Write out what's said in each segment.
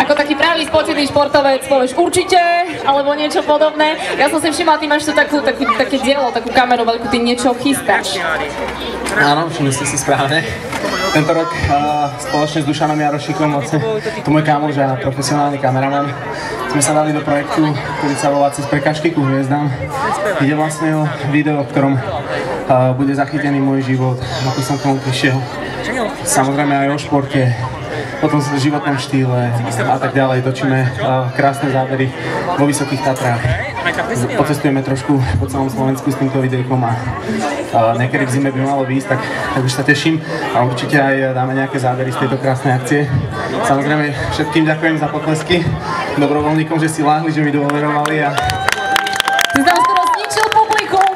ako taký pravý spocený športovec povieš určite, alebo niečo podobné. Ja som si všimla, ty máš tu takú, takú, také dielo, takú kameru veľkú, ty niečo chystáš. Áno, všimli ste si správne. Tento rok uh, spoločne s Dušanom Jarošikom, to môj kamoš a profesionálny kameraman, sme sa dali do projektu, ktorý sa volá Cez prekažky ku hviezdám. Ide vlastne o video, v ktorom uh, bude zachytený môj život, ako som k tomu prišiel. Samozrejme aj o športe, potom v životnom štýle a tak ďalej. Točíme krásne zábery vo Vysokých Tatrách. pocestujeme trošku po celom Slovensku s týmto videjkom a niekedy v zime by malo výjsť, tak, tak už sa teším a určite aj dáme nejaké závery z tejto krásnej akcie. Samozrejme všetkým ďakujem za potlesky, dobrovoľníkom, že si láhli, že mi dôverovali a Ty tam skoro zničil publikum.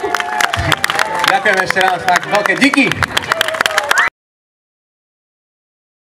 ďakujem ešte raz, tak veľké díky!